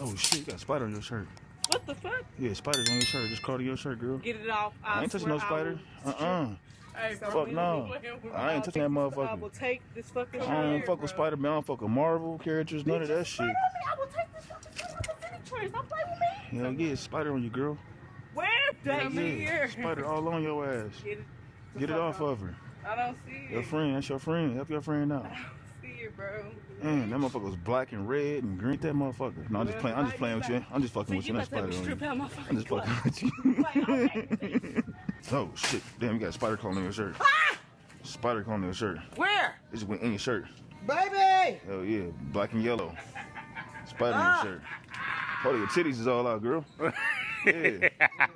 Oh shit, you got a spider on your shirt. What the fuck? Yeah, spiders on your shirt. Just crawled on your shirt, girl. Get it off. I, ain't touching no spider. Uh-uh. Hey, Fuck no. I ain't touching that motherfucker. I will take this fucking I don't fuck with Spider-Man. I don't fuck with Marvel characters. None of that shit. I will take this fucking shirt. Don't play with me. Hell yeah, spider on you, girl. Where? Damn Yeah, here. spider all on your ass. Get it. Get it fuck off of her. I don't see it. Your friend, that's your friend. Help your friend out. I don't see it, bro. Man, that motherfucker was black and red and green. That motherfucker. No, I'm just playing. I'm just playing with you. I'm just fucking with you you. That must have spider me on you. I'm just fucking fucking with you. oh shit! Damn, you got a spider crawling in your shirt. Ah! Spider crawling in your shirt. Where? It just went in your shirt. Baby! Hell yeah, black and yellow. Spider Ah. in your shirt. Hold your titties is all out, girl. Yeah,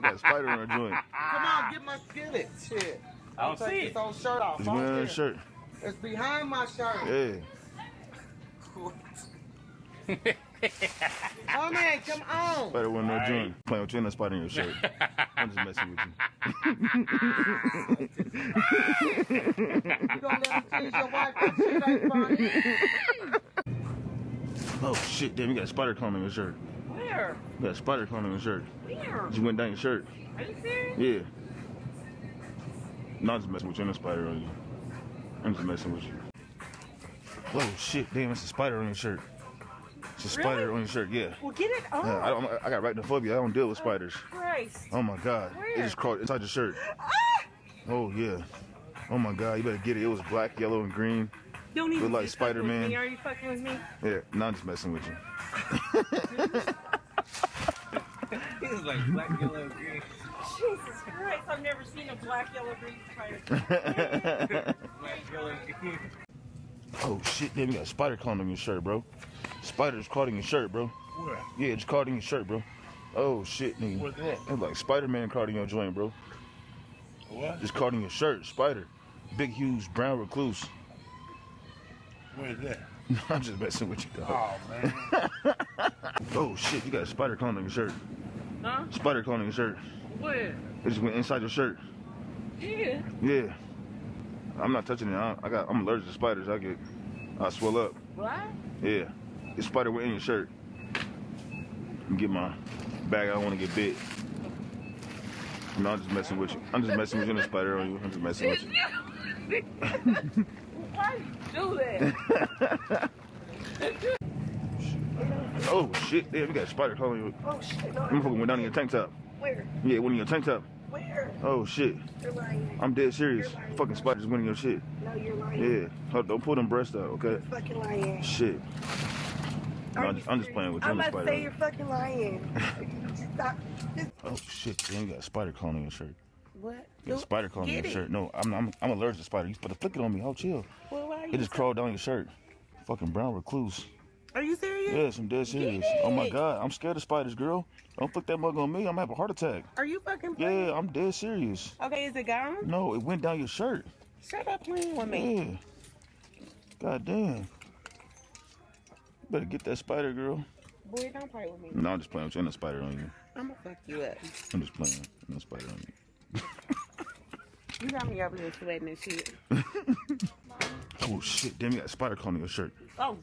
got a spider in her joint. Come on, get my skillet. Shit. I don't Take see this it. old shirt off. It's right wearing her shirt. It's behind my shirt. Yeah. Come oh, man, come on. Spider wearing her joint. Playing with you and a spider in your shirt. I'm just messing with you. You gonna let him tease your wife shit ain't funny? Oh shit, damn, you got a spider crawling in your shirt. Where? You got a spider crawling in your shirt. Where? You went down your shirt. Are you serious? Yeah. No, I'm just messing with you and a spider on you. I'm just messing with you. Oh shit, damn, it's a spider on your shirt. It's a spider on your shirt, yeah. Well, get it on. Yeah, I, don't, I got arachnophobia. I don't deal with oh, spiders. Christ. Oh my god. It just crawled inside your shirt. Ah! Oh yeah. Oh my god, you better get it. It was black, yellow, and green. Don't even Look like be fucking with Spider-Man. Are you fucking with me? Yeah, now I'm just messing with you. He's like black, yellow, green. Jesus Christ, I've never seen a black, yellow, green spider. Black, yellow, green. Oh shit, damn, you got a spider crawling on your shirt, bro. Spider's caught in your shirt, bro. Where? Yeah, it's caught in your shirt, bro. Oh shit, nigga. What's that? It's like Spider-Man caught in your joint, bro. What? Just caught in your shirt, spider. Big, huge, brown recluse. Where's that? I'm just messing with you, dog. Oh, man. Oh shit, you got a spider crawling on your shirt. Huh? Spider crawling on your shirt. Where? It just went inside your shirt. Yeah. Yeah. I'm not touching it. I, I got. I'm allergic to spiders. I get. I swell up. What? Yeah. The spider went in your shirt. Get my bag. I don't want to get bit. No, I'm just messing with you. I'm just messing with you and the spider on you. I'm just messing with you. Why you do that? Oh shit! Damn, you got a spider crawling you. oh shit, no. I'm fucking went down in your tank top. Where? Yeah, went in your tank top. Where? Oh shit! You're lying. I'm dead serious. Fucking spiders went in your shit. No, you're lying. Yeah. Hold- Don't pull them breasts out, okay? Fucking lying. Shit. No, I'm just, I'm just playing with you I'm about to say you're fucking lying. Stop. Oh shit! You got a spider on your shirt. What? You got a spider on your it. shirt. No, I'm, I'm I'm allergic to spiders. You put a flick it on me. Oh, chill. Well, why are It you just so- crawled down your shirt. Fucking brown recluse. Are you serious? Yes, I'm dead serious. Oh my god, I'm scared of spiders, girl. Don't flick that mug on me. I'm gonna have a heart attack. Are you fucking playing? Yeah, I'm dead serious. Okay, is it gone? No, it went down your shirt. Shut up playing with me. Yeah. God damn. Better get that spider, girl. Boy, don't play with me. No, I'm just playing with you. Ain't no spider on you. I'm gonna fuck you up. I'm just playing. No spider on you. You got me over here sweating and shit. Oh shit! Damn, you got a spider crawling on your shirt. Oh,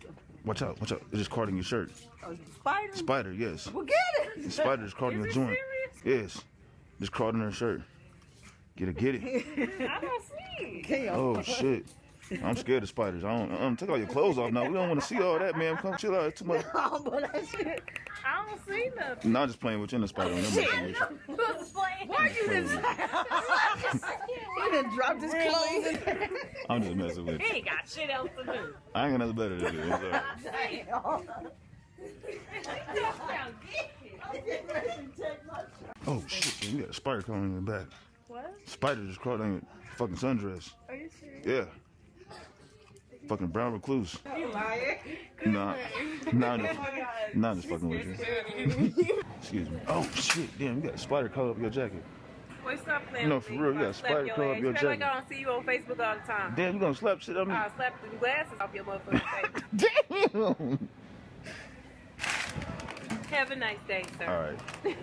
Watch out! Watch out! It's just crawling your shirt. oh spider. Spider, yes. well, get it. The spider just crawled in your it joint. Yes. Just crawled in her shirt. Get it, get it. I don't see. Damn. Oh shit. I'm scared of spiders. I don't. Um, take all your clothes off now. We don't want to see all that, man. Come chill out. It's too much. Oh, but that shit. I don't see nothing. No, I'm just playing with you in the spider. I'm messing with you. Why you didn't? he done dropped his clothes. I'm just messing with you. He ain't got shit else to do. I ain't got nothing better to do. It's all right. Oh shit! You got a spider crawling in your back. What? Spider just crawled on your fucking sundress. Are you serious? Yeah. Fucking brown recluse. You lying? Nah. Nah, I'm just, oh nah, I'm just fucking with you. Excuse me. Oh shit! Damn, you got a spider crawling up your jacket. Wait, stop playing No, for real, you got a spider crawl up your You act like jacket. I don't see you on Facebook all the time. Damn, you gonna slap shit on me? I'll slap the glasses off your motherfucking face. Damn. Have a nice day, sir. All right.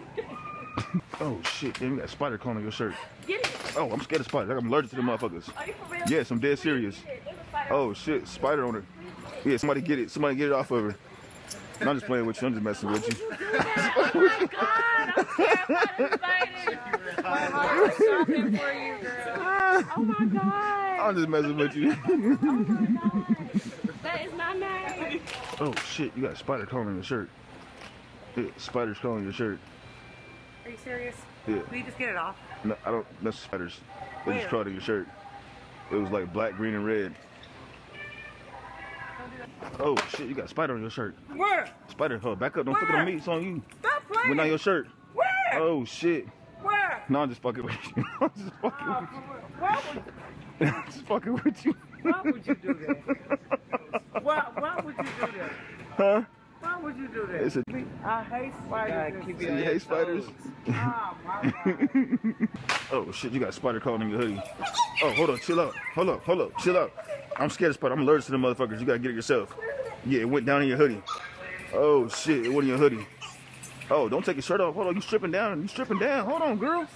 oh shit! Damn, you got a spider crawling on your shirt. Get it. Oh, I'm scared of spiders. I'm allergic to them motherfuckers. Are you for real? Yes, I'm dead serious. There's a spider. Oh shit, spider on her. Yeah, somebody get it. Somebody get it off of her. I'm just playing with you. I'm just messing with you. Oh my god, I'm terrified of spiders. My heart is shopping for you, girl. Oh my god. I'm just messing with you. Oh my god. That is not nice. oh shit, you got a spider crawling in your shirt. Yeah, spiders crawling in your shirt. Are you serious? Yeah. Will you just get it off? No, I don't. That's spiders. They just Where? crawled in your shirt. It was like black, green, and red. Oh shit, you got a spider on your shirt. Where? Spider, hold back up. Don't flick it on me. It's on you. Stop playing. Went on your shirt. Where? Oh shit. Where? No, I'm just fucking with you. I'm just fucking Oh, with uh, why would, you. I'm just fucking with you. why would you do that? Why, why would you do that? Huh? Why would you do that? It's a. I hate spiders. keep You you on your hate spiders? Oh, my God. oh shit, you got a spider crawling in your hoodie. Oh, hold on, chill out. Hold up, hold up, chill out. I'm scared of spider. I'm allergic to the motherfuckers. You gotta get it yourself. Yeah, it went down in your hoodie. Oh shit, it went in your hoodie. Oh, don't take your shirt off. Hold on, you stripping down. You stripping down. Hold on, girl.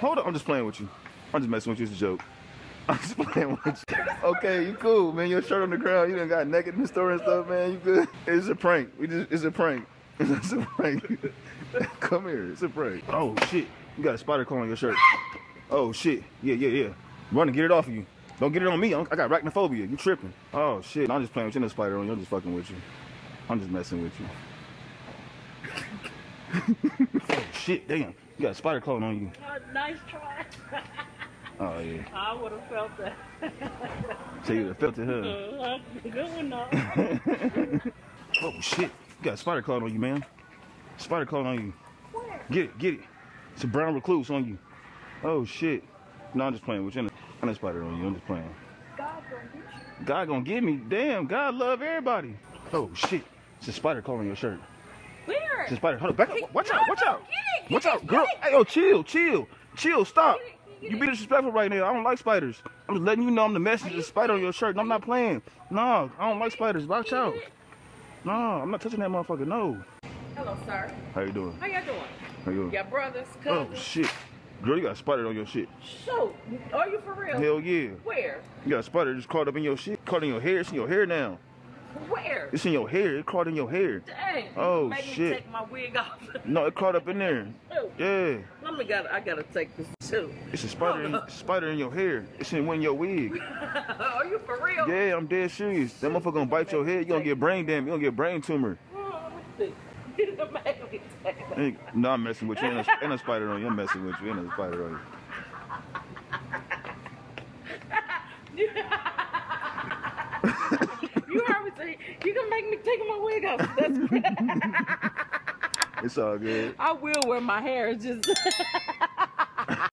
Hold on. I'm just playing with you. I'm just messing with you. It's a joke. I'm just playing with you. Okay, you cool, man. Your shirt on the ground. You done got naked in the store and stuff, man. You good? It's a prank. We just, it's a prank. It's a prank. Come here. It's a prank. Oh shit. You got a spider crawling your shirt. Oh shit. Yeah, yeah, yeah. Run and get it off of you. Don't get it on me. I'm- got arachnophobia. You tripping. Oh shit. I'm just playing with you. No spider on you. I'm just fucking with you. I'm just messing with you. oh shit. Damn. You got a spider crawling on you. Oh, nice try. Oh yeah. I would have felt that. So you would've felt it, huh? Uh, good one, though. Oh shit. You got a spider crawling on you, man. Spider crawling on you. Get it, get it. It's a brown recluse on you. Oh shit. No, I'm just playing with you. A spider on you. I'm just playing. God gonna get me. Damn, God love everybody. Oh shit. It's a spider crawling your shirt. Where? It's a spider. Hold up, back up. Watch out, watch out. Get it, Watch out, girl. Hey, yo, chill, chill, chill. Stop. Get it, get You be disrespectful right now. I don't like spiders. I'm just letting you know I'm the messenger. Spider on your shirt. and I'm not playing. No, I don't like spiders. Watch out. No, I'm not touching that motherfucker. No. Hello, sir. How you doing? How y'all doing? How you doing? Your brothers, Oh shit. Girl, you got a spider on your shit. So, are you for real? Hell yeah. Where? You got a spider just caught up in your shit. Caught in your hair. It's in your hair now. Where? It's in your hair. It caught in your hair. Dang. Oh, Make shit. me take my wig off. No, it caught up in there. Oh, Yeah. Let me got. I gotta take this too. It's a spider in, spider in your hair. It's in one of your wig. are you for real? Yeah, I'm dead serious. That motherfucker gonna bite your head. You gonna get brain damage. You gonna get brain tumor. Let me see. Make me take it. Ain't- No, I'm messing with you. Ain't a, ain't no spider on you. I'm messing with you. Ain't a spider on you. you heard me say you can make me take my wig off. That's. It's all good. I will wear my hair. Just